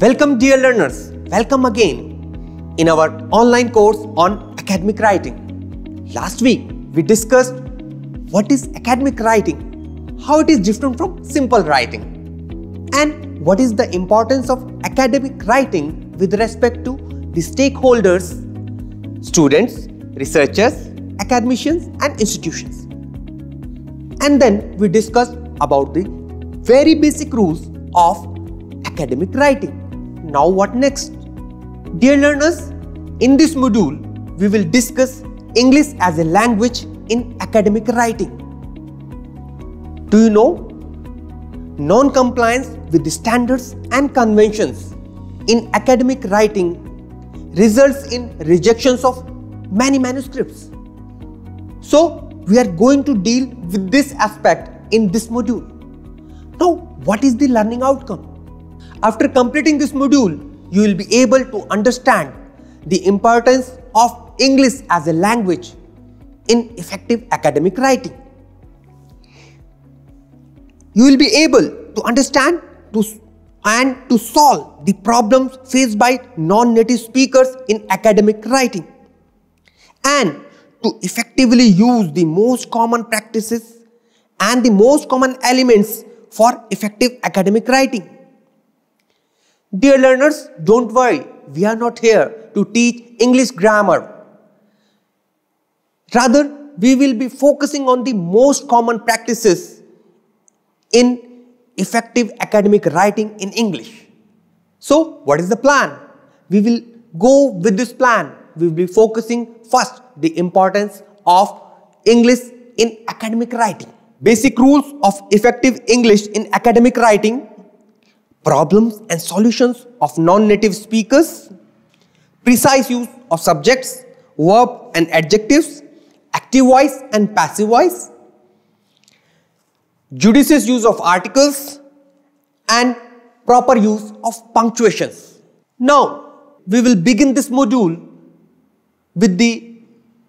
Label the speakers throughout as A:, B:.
A: Welcome, dear learners. Welcome again in our online course on academic writing. Last week, we discussed what is academic writing, how it is different from simple writing, and what is the importance of academic writing with respect to the stakeholders, students, researchers, academicians, and institutions. And then we discussed about the very basic rules of academic writing. Now, what next? Dear learners, in this module, we will discuss English as a language in academic writing. Do you know? Non compliance with the standards and conventions in academic writing results in rejections of many manuscripts. So, we are going to deal with this aspect in this module. Now, what is the learning outcome? After completing this module, you will be able to understand the importance of English as a language in effective academic writing. You will be able to understand to, and to solve the problems faced by non-native speakers in academic writing and to effectively use the most common practices and the most common elements for effective academic writing. Dear learners, don't worry, we are not here to teach English grammar. Rather, we will be focusing on the most common practices in effective academic writing in English. So, what is the plan? We will go with this plan. We will be focusing first the importance of English in academic writing. Basic rules of effective English in academic writing problems and solutions of non-native speakers, precise use of subjects, verb and adjectives, active voice and passive voice, judicious use of articles, and proper use of punctuations. Now, we will begin this module with the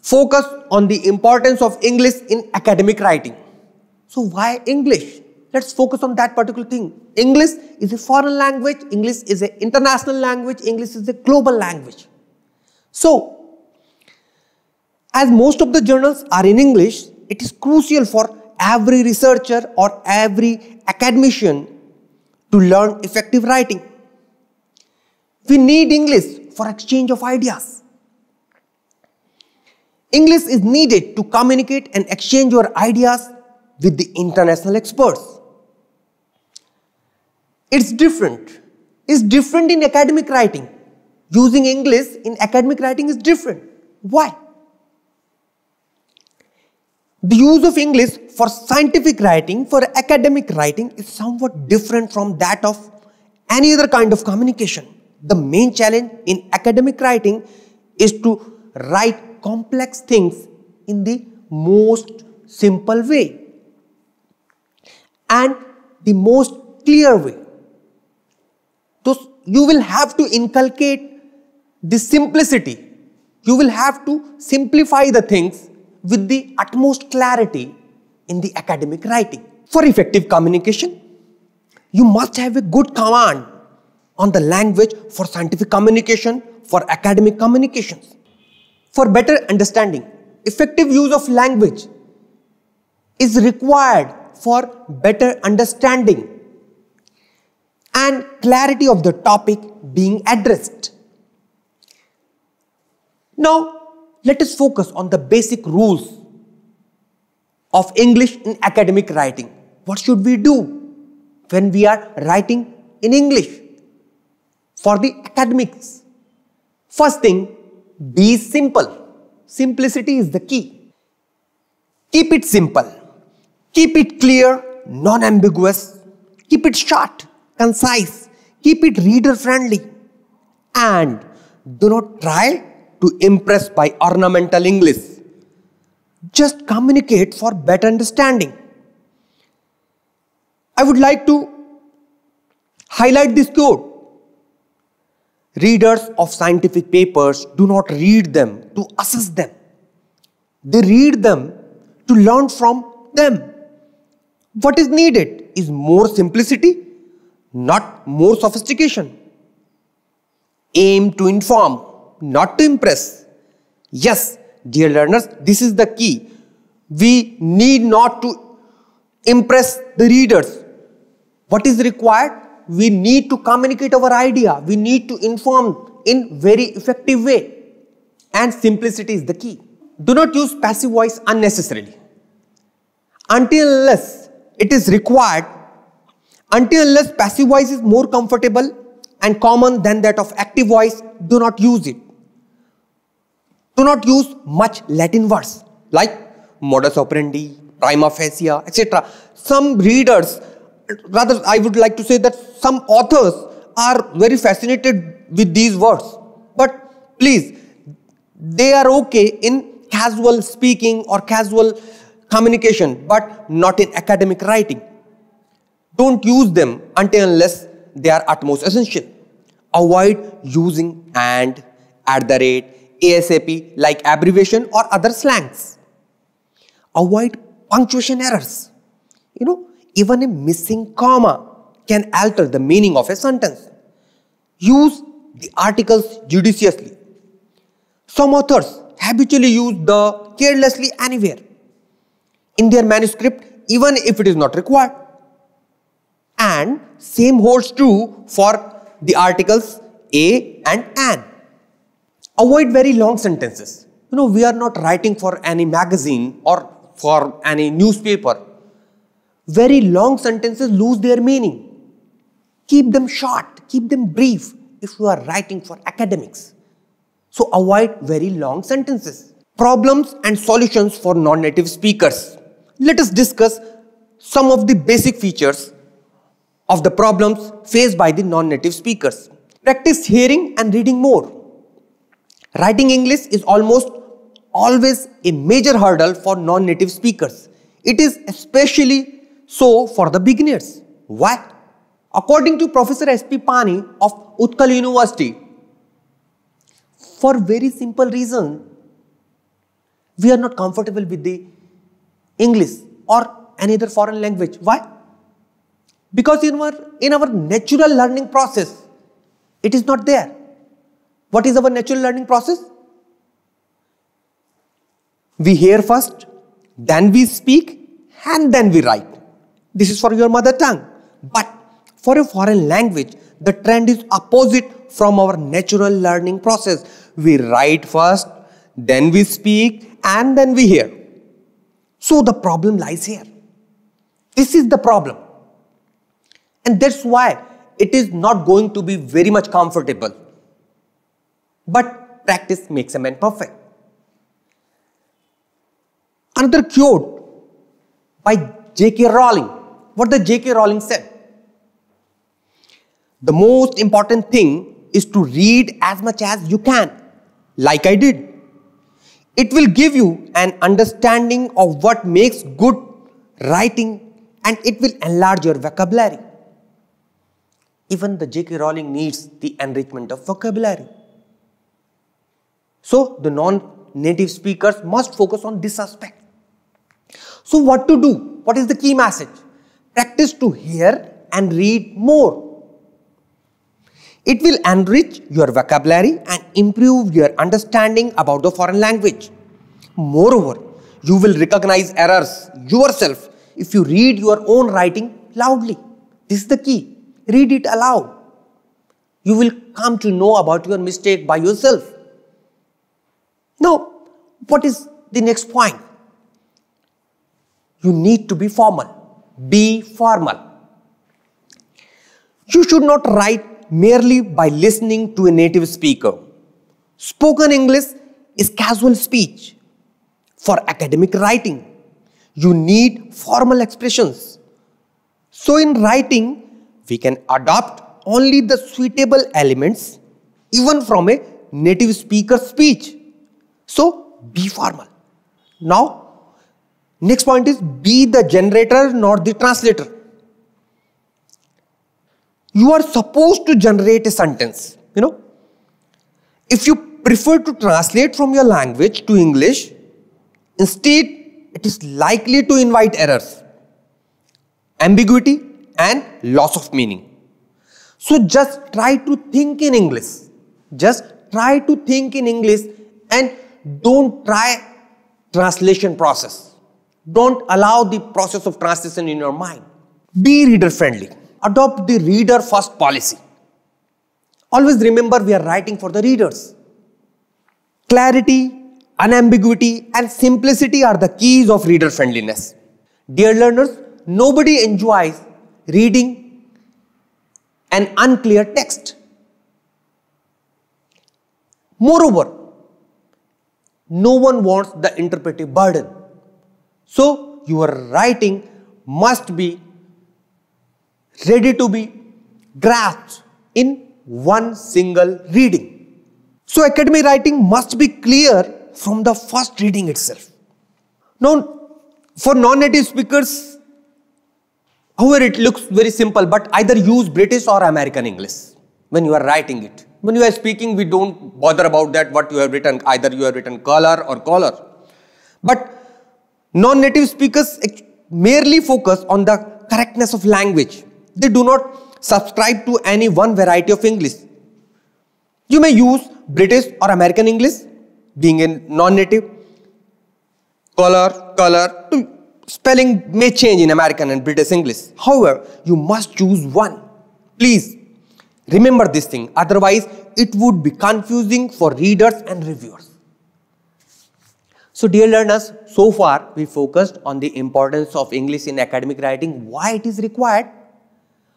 A: focus on the importance of English in academic writing. So why English? Let's focus on that particular thing. English is a foreign language, English is an international language, English is a global language. So, as most of the journals are in English, it is crucial for every researcher or every academician to learn effective writing. We need English for exchange of ideas. English is needed to communicate and exchange your ideas with the international experts. It's different. It's different in academic writing. Using English in academic writing is different. Why? The use of English for scientific writing, for academic writing is somewhat different from that of any other kind of communication. The main challenge in academic writing is to write complex things in the most simple way and the most clear way. You will have to inculcate the simplicity. You will have to simplify the things with the utmost clarity in the academic writing. For effective communication, you must have a good command on the language for scientific communication, for academic communications. For better understanding, effective use of language is required for better understanding and clarity of the topic being addressed. Now, let us focus on the basic rules of English in academic writing. What should we do when we are writing in English for the academics? First thing, be simple. Simplicity is the key. Keep it simple. Keep it clear, non-ambiguous. Keep it short concise, keep it reader friendly, and do not try to impress by ornamental English. Just communicate for better understanding. I would like to highlight this quote. Readers of scientific papers do not read them to assess them. They read them to learn from them. What is needed is more simplicity not more sophistication. aim to inform, not to impress. Yes, dear learners, this is the key. We need not to impress the readers. What is required? We need to communicate our idea. We need to inform in very effective way. And simplicity is the key. Do not use passive voice unnecessarily. Until unless it is required, until unless passive voice is more comfortable and common than that of active voice, do not use it. Do not use much Latin words like modus operandi, prima facie, etc. Some readers, rather I would like to say that some authors are very fascinated with these words. But please, they are okay in casual speaking or casual communication, but not in academic writing. Don't use them until unless they are utmost essential. Avoid using and, at the rate, ASAP like abbreviation or other slangs. Avoid punctuation errors. You know, even a missing comma can alter the meaning of a sentence. Use the articles judiciously. Some authors habitually use the carelessly anywhere in their manuscript even if it is not required. And same holds true for the articles a and an. Avoid very long sentences. You know, we are not writing for any magazine or for any newspaper. Very long sentences lose their meaning. Keep them short, keep them brief if you are writing for academics. So avoid very long sentences. Problems and solutions for non-native speakers. Let us discuss some of the basic features of the problems faced by the non-native speakers. Practice hearing and reading more. Writing English is almost always a major hurdle for non-native speakers. It is especially so for the beginners. Why? According to Professor S.P. Pani of Utkal University, for very simple reason, we are not comfortable with the English or any other foreign language. Why? Because in our, in our natural learning process, it is not there. What is our natural learning process? We hear first, then we speak, and then we write. This is for your mother tongue. But for a foreign language, the trend is opposite from our natural learning process. We write first, then we speak, and then we hear. So the problem lies here. This is the problem. And that's why it is not going to be very much comfortable. But practice makes a man perfect. Another quote by J.K. Rowling. What the J.K. Rowling said. The most important thing is to read as much as you can, like I did. It will give you an understanding of what makes good writing and it will enlarge your vocabulary. Even the J.K. Rowling needs the enrichment of vocabulary. So the non-native speakers must focus on this aspect. So what to do? What is the key message? Practice to hear and read more. It will enrich your vocabulary and improve your understanding about the foreign language. Moreover, you will recognize errors yourself if you read your own writing loudly. This is the key. Read it aloud. You will come to know about your mistake by yourself. Now, what is the next point? You need to be formal. Be formal. You should not write merely by listening to a native speaker. Spoken English is casual speech. For academic writing, you need formal expressions. So, in writing, we can adopt only the suitable elements even from a native speaker speech. So be formal. Now, next point is be the generator, not the translator. You are supposed to generate a sentence, you know. If you prefer to translate from your language to English, instead it is likely to invite errors, ambiguity, and loss of meaning. So just try to think in English. Just try to think in English and don't try translation process. Don't allow the process of translation in your mind. Be reader friendly. Adopt the reader first policy. Always remember we are writing for the readers. Clarity, unambiguity and simplicity are the keys of reader friendliness. Dear learners, nobody enjoys reading an unclear text. Moreover, no one wants the interpretive burden. So, your writing must be ready to be grasped in one single reading. So, academic writing must be clear from the first reading itself. Now, for non-native speakers, however, it looks very simple, but either use British or American English when you are writing it. When you are speaking, we don't bother about that, what you have written, either you have written color or color. But non-native speakers merely focus on the correctness of language. They do not subscribe to any one variety of English. You may use British or American English, being a non-native, color, color, spelling may change in American and British English. However, you must choose one. Please remember this thing, otherwise it would be confusing for readers and reviewers. So dear learners, so far we focused on the importance of English in academic writing, why it is required,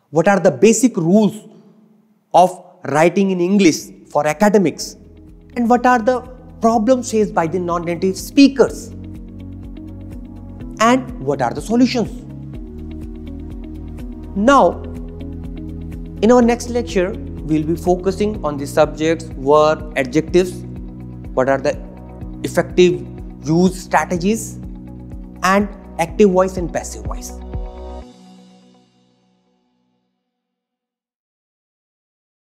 A: what are the basic rules of writing in English for academics, and what are the problems faced by the non-native speakers and what are the solutions. Now, in our next lecture, we'll be focusing on the subjects, verb, adjectives, what are the effective use strategies, and active voice and passive voice.